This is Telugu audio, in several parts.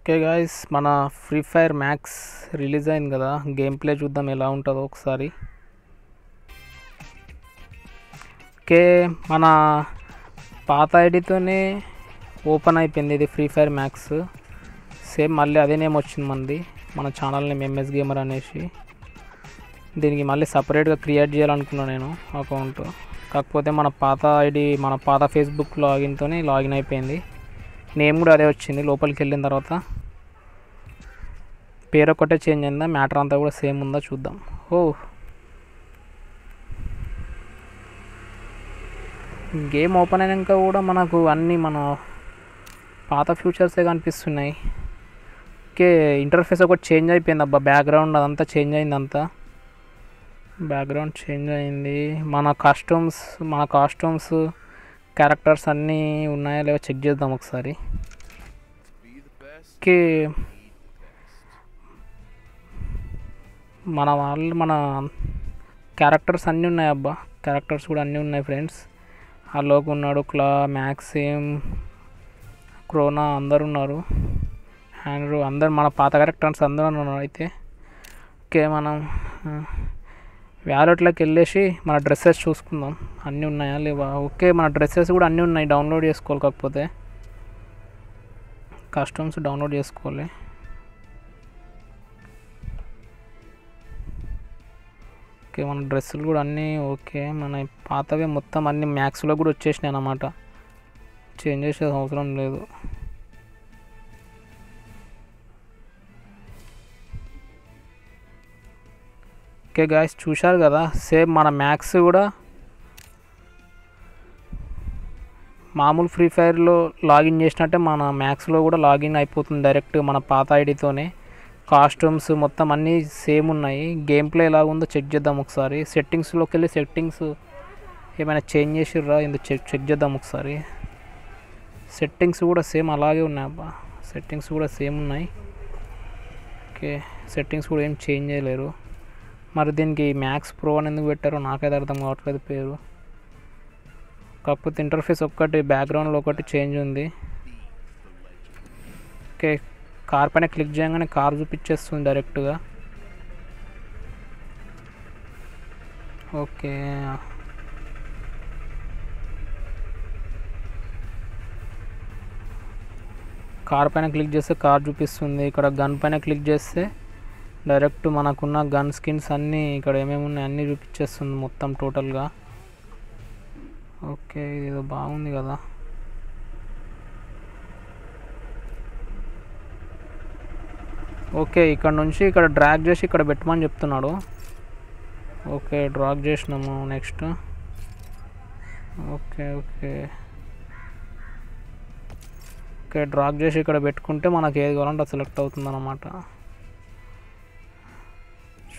ఓకే గాయస్ మన ఫ్రీ ఫైర్ మ్యాక్స్ రిలీజ్ అయింది కదా. గేమ్ ప్లే చూద్దాం ఎలా ఉంటుందో ఒకసారి. ఓకే మన పాత ఐడితోనే ఓపెన్ అయిపోయింది ఇది ఫ్రీ ఫైర్ మ్యాక్స్ సేమ్ మళ్ళీ అదే నేమ్ వచ్చింది మనది మన ఛానల్ నేమ్ ఎంఎస్ గేమర్ అనేసి. దీనికి మళ్ళీ సపరేట్గా క్రియేట్ చేయాలనుకున్నాను నేను అకౌంట్ కాకపోతే మన పాత ఐడి మన పాత ఫేస్బుక్ లాగిన్తోనే లాగిన్ అయిపోయింది. నేమ్ కూడా అదే వచ్చింది లోపలికి వెళ్ళిన తర్వాత. పేరు ఒక్కటే చేంజ్ అయిందా? మ్యాటర్ అంతా కూడా సేమ్ ఉందా? చూద్దాం. ఓ. గేమ్ ఓపెన్ అయినాక కూడా మనకు అన్నీ మన పాత ఫ్యూచర్సే కనిపిస్తున్నాయి. ఓకే ఇంటర్ఫేస్ ఒకటి చేంజ్ అయిపోయింది. అబ్బా బ్యాక్గ్రౌండ్ అదంతా చేంజ్ అయింది అంతా. బ్యాక్గ్రౌండ్ చేంజ్ అయింది. మన కాస్ట్యూమ్స్ మన కాస్ట్యూమ్స్ క్యారెక్టర్స్ అన్నీ ఉన్నాయా లేవో చెక్ చేద్దాం ఒకసారి. ఓకే. మన వాళ్ళు మన క్యారెక్టర్స్ అన్నీ ఉన్నాయి అబ్బా. క్యారెక్టర్స్ కూడా అన్నీ ఉన్నాయి ఫ్రెండ్స్ అలోక్ ఉన్నాడు క్లా మ్యాక్సిమ్ క్రోనా అందరు ఉన్నారు. అండ్ అందరు మన పాత క్యారెక్టర్స్ అందరూ ఉన్నారు అయితే. ఓకే మనం వ్యాలెట్లోకి వెళ్ళేసి మన డ్రెస్సెస్ చూసుకుందాం. అన్నీ ఉన్నాయా లేవా? ఓకే మన డ్రెస్సెస్ కూడా అన్నీ ఉన్నాయి. డౌన్లోడ్ చేసుకోవాలి కాకపోతే. కస్టమ్స్ డౌన్లోడ్ చేసుకోవాలి. ఓకే మన డ్రెస్సులు కూడా అన్నీ ఓకే. మన పాతవే మొత్తం అన్ని మ్యాక్స్లో కూడా వచ్చేసినాయి అన్నమాట. చేంజ్ చేసే అవసరం లేదు. ఓకే గాయస్ చూశారు కదా? సేమ్ మన మ్యాక్స్ కూడా మామూలు ఫ్రీ ఫైర్లో లాగిన్ చేసినట్టే మన మ్యాక్స్లో కూడా లాగిన్ అయిపోతుంది డైరెక్ట్ మన పాత ఐడితోనే. కాస్ట్యూమ్స్ మొత్తం అన్నీ సేమ్ ఉన్నాయి. గేమ్ ప్లే ఎలా ఉందో చెక్ చేద్దాం ఒకసారి. సెట్టింగ్స్లోకి వెళ్ళి సెట్టింగ్స్ ఏమైనా చేంజ్ చేసిర్రా? ఎందుకు చెక్ చెక్ చేద్దాం ఒకసారి. సెట్టింగ్స్ కూడా సేమ్ అలాగే ఉన్నాయి అబ్బా. సెట్టింగ్స్ కూడా సేమ్ ఉన్నాయి. ఓకే సెట్టింగ్స్ కూడా ఏం చేంజ్ చేయలేరు. మరి దీనికి మ్యాక్స్ ప్రో అని ఎందుకు పెట్టారో నాకైతే అర్థం కావట్లేదు పేరు. కాకపోతే ఇంటర్ఫేస్ ఒక్కటి బ్యాక్గ్రౌండ్లో ఒకటి చేంజ్ ఉంది. ఓకే కార్ పైన క్లిక్ చేయగానే కార్ చూపించేస్తుంది డైరెక్ట్గా ఓకే కార్ పైన క్లిక్ చేస్తే కార్ చూపిస్తుంది. ఇక్కడ గన్ పైన క్లిక్ చేస్తే డైరెక్ట్ మనకున్న గన్ స్కిన్స్ అన్నీ ఇక్కడ ఏమేమి ఉన్నాయి అన్నీ చూపించేస్తుంది మొత్తం టోటల్గా. ఓకే ఇది బాగుంది కదా. ఓకే ఇక్కడ నుంచి ఇక్కడ డ్రాగ్ చేసి ఇక్కడ పెట్టమని చెప్తున్నాడు. ఓకే డ్రాగ్ చేసినాము next. Okay okay. Okay drag చేసి ఇక్కడ పెట్టుకుంటే మనకి ఏది కావాలంటే సెలెక్ట్ అవుతుంది అన్నమాట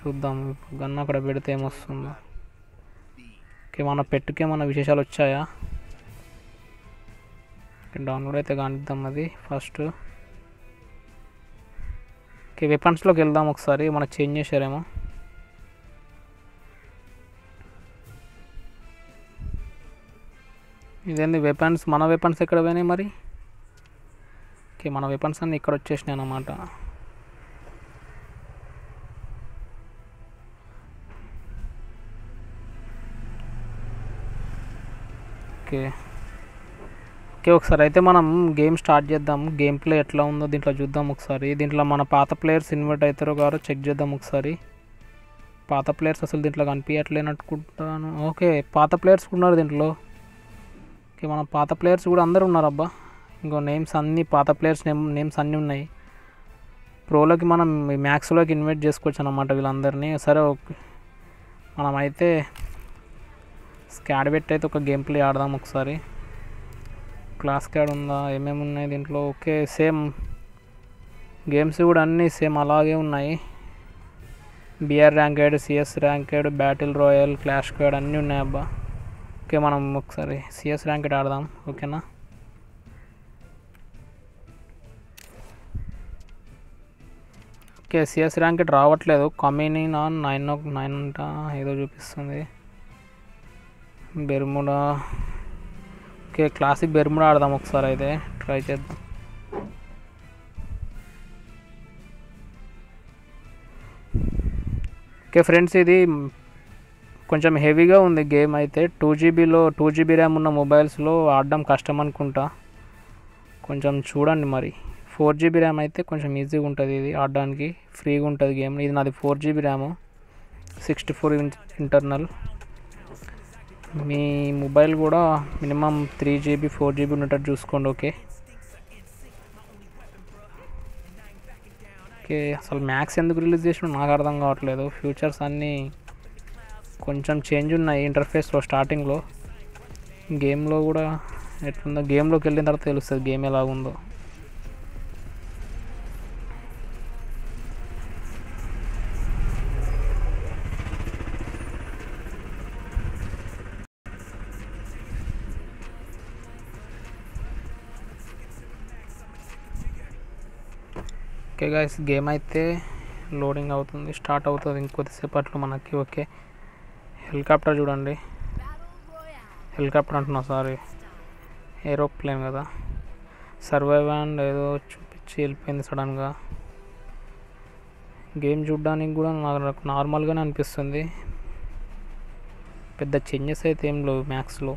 చూద్దాం. గన్ను అక్కడ పెడితే ఏమొస్తుందో. ఓకే మన పెట్టుకు ఏమైనా విశేషాలు వచ్చాయా? డౌన్లోడ్ అయితే కానిద్దాం అది ఫస్ట్ ఓకే వెపన్స్లోకి వెళ్దాం ఒకసారి. మనకు చేంజ్ చేశారేమో? ఇదేంది వెపన్స్ మన వెపన్స్ ఎక్కడ పోయినాయి మరి? ఓకే మన వెపన్స్ అన్నీ ఇక్కడ వచ్చేసినాయి అన్నమాట. ఓకే. ఓకే ఒకసారి అయితే మనం గేమ్ స్టార్ట్ చేద్దాం. గేమ్ ప్లే ఎట్లా ఉందో దీంట్లో చూద్దాం ఒకసారి. దీంట్లో మన పాత ప్లేయర్స్ ఇన్వర్ట్ అవుతారో గారు చెక్ చేద్దాం ఒకసారి. పాత ప్లేయర్స్ అసలు దీంట్లో కనిపించట్లేనట్టుకుంటాను ఓకే పాత ప్లేయర్స్ ఉన్నారు దీంట్లో. ఓకే మన పాత ప్లేయర్స్ కూడా అందరు ఉన్నారు అబ్బా ఇంకో నేమ్స్ అన్నీ పాత ప్లేయర్స్ నేమ్ నేమ్స్ అన్నీ ఉన్నాయి. ప్రోలోకి మనం మ్యాక్స్లోకి ఇన్వైట్ చేసుకోవచ్చు అనమాట వీళ్ళందరినీ. సరే ఓకే. మనమైతే స్కాడ్ అయితే ఒక గేమ్ ప్లే ఆడదాం ఒకసారి. క్లాస్ క్యాడ్ ఉందా? ఏమేమి ఉన్నాయి దీంట్లో? ఓకే సేమ్ గేమ్స్ కూడా అన్నీ సేమ్ అలాగే ఉన్నాయి. BR ranked CS ranked battle royale clash squad అన్నీ ఉన్నాయి అబ్బా. ఓకే మనం ఒకసారి సిఎస్ ర్యాంకెడ్ ఆడదాం ఓకేనా? ఓకే సిఎస్ ర్యాంకెడ్ రావట్లేదు. కమినీ నాన్ నైన్ నైన్ అంట ఏదో చూపిస్తుంది. బెర్ముడా. ఓకే క్లాసిక్ బెర్ముడా ఆడదాం ఒకసారి అయితే. ట్రై చేద్దాం. ఓకే ఫ్రెండ్స్ ఇది కొంచెం హెవీగా ఉంది గేమ్ అయితే. టూ జీబీలో టూ జీబీ ర్యామ్ ఉన్న మొబైల్స్లో ఆడడం కష్టం అనుకుంటా. కొంచెం చూడండి మరి. ఫోర్ జీబీ ర్యామ్ అయితే కొంచెం ఈజీగా ఉంటుంది ఇది ఆడడానికి. ఫ్రీగా ఉంటుంది గేమ్. ఇది నాది four GB RAM. Sixty four internal మీ మొబైల్ కూడా minimum three GB four GB ఉండేటట్టు చూసుకోండి ఓకే? ఓకే అసలు మ్యాక్స్ ఎందుకు రిలీజ్ చేసినా నాకు అర్థం కావట్లేదు. ఫ్యూచర్స్ అన్నీ కొంచెం చేంజ్ ఉన్నాయి ఇంటర్ఫేస్లో స్టార్టింగ్లో. గేమ్లో కూడా ఎట్లుందో గేమ్లోకి వెళ్ళిన తర్వాత తెలుస్తుంది గేమ్ ఎలా ఉందో. ఓకే గాయస్ గేమ్ అయితే లోడింగ్ అవుతుంది స్టార్ట్ అవుతుంది ఇంకొద్దిసేపట్లో మనకి ఓకే హెలికాప్టర్ చూడండి. హెలికాప్టర్ అంటున్నా సారీ ఏరోప్లేన్ కదా. సర్వైవ్ అండ్ ఏదో చూపించి వెళ్ళిపోయింది సడన్గా గేమ్ చూడడానికి కూడా నాకు నార్మల్గానే అనిపిస్తుంది. పెద్ద చేంజెస్ అయితే ఏం లేవు మ్యాథ్స్లో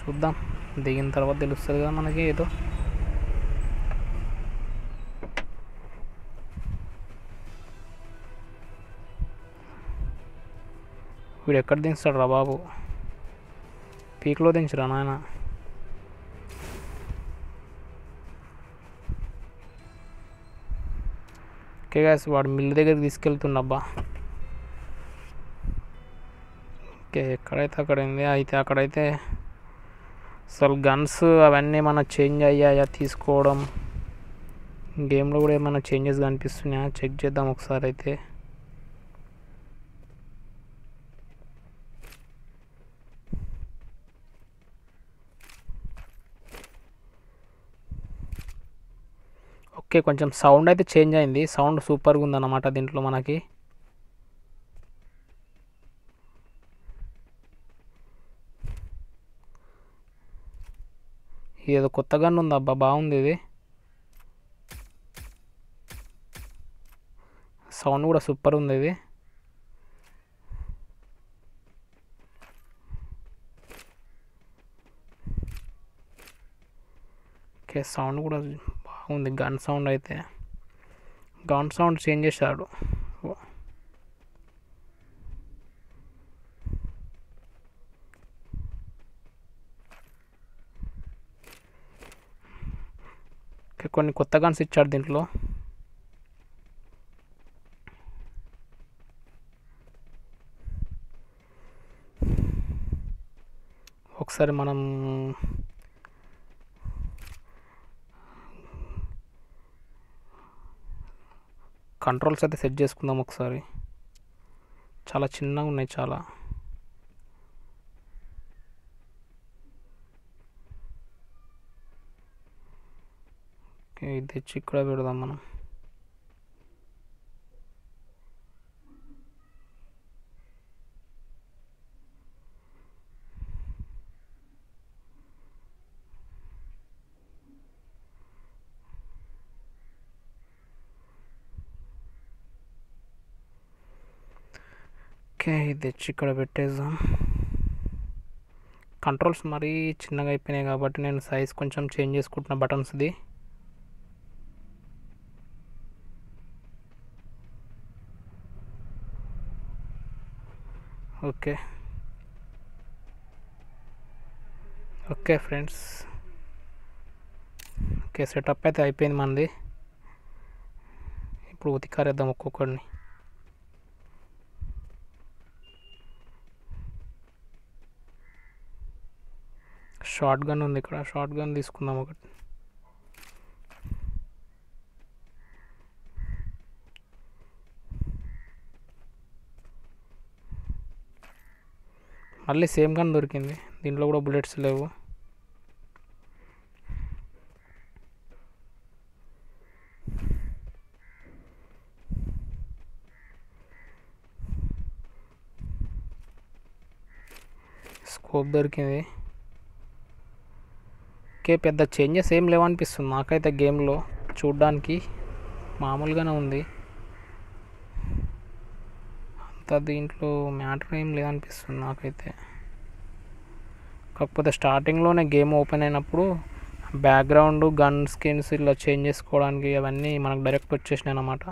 చూద్దాం. దిగిన తర్వాత తెలుస్తుంది కదా మనకి ఏదో. వీడు ఎక్కడ దించుతాడు రా బాబు పీక్లో దించురా నాయన ఓకే గాయస్ వాడు మిల్లు దగ్గరికి తీసుకెళ్తుండబ్బా ఓకే ఎక్కడైతే అక్కడ ఉంది అయితే అక్కడైతే అసలు గన్స్ అవన్నీ ఏమైనా చేంజ్ అయ్యాయా తీసుకోవడం గేమ్లో కూడా ఏమైనా చేంజెస్ కనిపిస్తున్నాయా చెక్ చేద్దాం ఒకసారి అయితే ఓకే కొంచెం సౌండ్ అయితే చేంజ్ అయింది. సౌండ్ సూపర్గా ఉందన్నమాట దీంట్లో మనకి. ఏదో కొత్త గన్ బాగుంది ఇది. సౌండ్ కూడా సూపర్ ఉంది ఇది. ఓకే సౌండ్ కూడా ఉంది. గన్ సౌండ్ అయితే. గన్ సౌండ్ చేంజ్ చేశాడు. కొన్ని కొత్త గన్స్ ఇచ్చాడు దీంట్లో. ఒకసారి మనం కంట్రోల్స్ అయితే సెట్ చేసుకుందాం ఒకసారి. చాలా చిన్నగా ఉన్నాయి చాలా. ఓకే ఇది తెచ్చి ఇక్కడ పెడదాం మనం. ఓకే ఇది తెచ్చి ఇక్కడ పెట్టేద్దాం. కంట్రోల్స్ మరీ చిన్నగా అయిపోయినాయి కాబట్టి నేను సైజ్ కొంచెం చేంజ్ చేసుకుంటున్న బటన్స్ది okay. Okay friends okay setup అయితే అయిపోయింది మనది. ఇప్పుడు ఉతికారేద్దాం ఒక్కొక్కడిని. షార్ట్ గన్ ఉంది ఇక్కడ. షార్ట్ గన్ తీసుకుందాం ఒకటి. మళ్ళీ సేమ్ గన్ దొరికింది. దీంట్లో కూడా బుల్లెట్స్ లేవు. స్కోప్ దొరికింది. ఓకే పెద్ద చేంజెస్ ఏం లేవనిపిస్తుంది నాకైతే గేమ్లో. చూడ్డానికి మామూలుగానే ఉంది. అంత దీంట్లో మ్యాటర్ ఏం లేదనిపిస్తుంది నాకైతే. కాకపోతే స్టార్టింగ్లోనే గేమ్ ఓపెన్ అయినప్పుడు బ్యాక్గ్రౌండ్ గన్ స్కిన్స్ ఇలా చేంజ్ చేసుకోవడానికి అవన్నీ మనకు డైరెక్ట్ వచ్చేసినాయి అన్నమాట.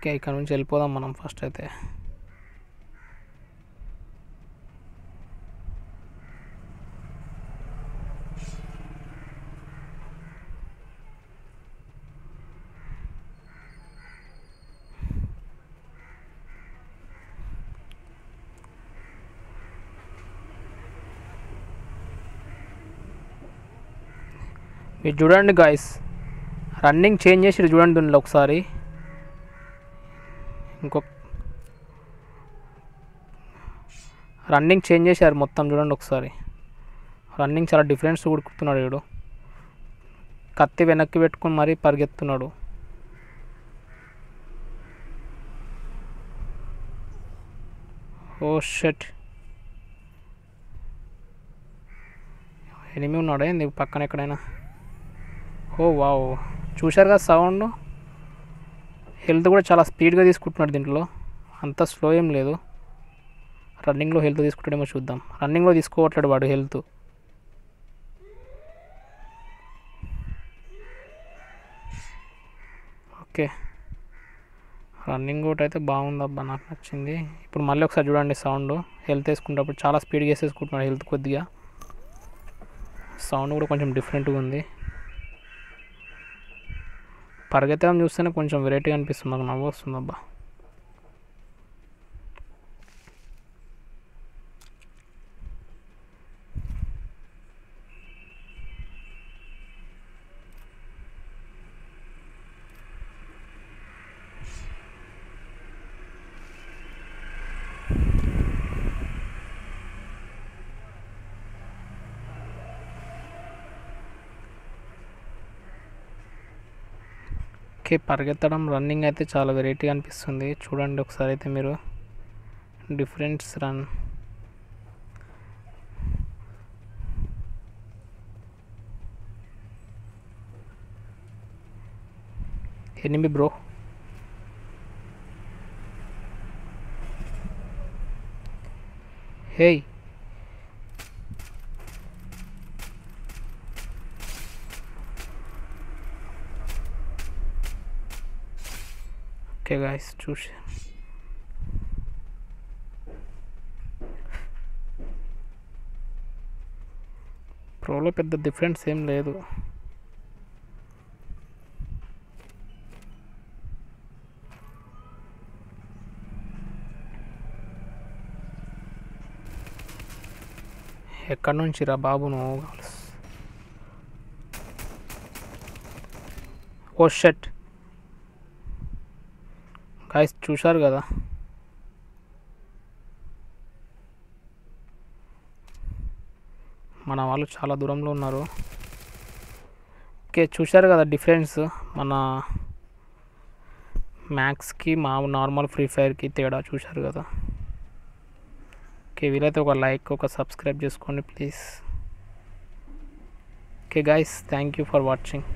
ఓకే ఇక్కడ నుంచి వెళ్ళిపోదాం మనం ఫస్ట్ అయితే. మీరు చూడండి గాయస్ రన్నింగ్ చేంజ్ చేసి చూడండి దీనిలో ఒకసారి. ఇంకొక రన్నింగ్ చేంజ్ చేశారు మొత్తం చూడండి ఒకసారి. రన్నింగ్ చాలా డిఫరెన్స్ ఉడుకుతున్నాడు వీడు. కత్తి వెనక్కి పెట్టుకొని మరీ పరిగెత్తున్నాడు. ఓ షట్. ఎనిమి ఉన్నాడా ఏంది? పక్కన ఎక్కడైనా. ఓ వావ్. చూశారు కదా సౌండ్? హెల్త్ కూడా చాలా స్పీడ్గా తీసుకుంటున్నాడు దీంట్లో. అంత స్లో ఏం లేదు. రన్నింగ్లో హెల్త్ తీసుకుంటాడేమో చూద్దాం. రన్నింగ్లో తీసుకోవట్లేడు వాడు హెల్త్. ఓకే. రన్నింగ్ అవుట్ అయితే బాగుందబ్బా నాకు నచ్చింది. ఇప్పుడు మళ్ళీ ఒకసారి చూడండి సౌండ్. హెల్త్ వేసుకునేటప్పుడు చాలా స్పీడ్గా వేసేసుకుంటున్నాడు హెల్త్ కొద్దిగా. సౌండ్ కూడా కొంచెం డిఫరెంట్గా ఉంది. పరిగెత్తడం చూస్తేనే కొంచెం వెరైటీగా అనిపిస్తుంది. నాకు నవ్వు వస్తుంది అబ్బా ఓకే పరిగెత్తడం రన్నింగ్ అయితే చాలా వెరైటీగా అనిపిస్తుంది. చూడండి ఒకసారి అయితే మీరు. Differents run enemy bro hey okay చూసి. ప్రోలో పెద్ద డిఫరెన్స్ ఏం లేదు. ఎక్కడి నుంచి రా బాబు నువ్వు? ఓ షట్. గాయస్ చూశారు కదా. మన వాళ్ళు చాలా దూరంలో ఉన్నారు. ఓకే చూశారు కదా డిఫరెన్స్. మన మ్యాక్స్కి మా నార్మల్ ఫ్రీ ఫైర్కి తేడా చూశారు కదా. ఓకే వీలైతే ఒక లైక్ ఒక సబ్స్క్రైబ్ చేసుకోండి please. Okay guys thank you for watching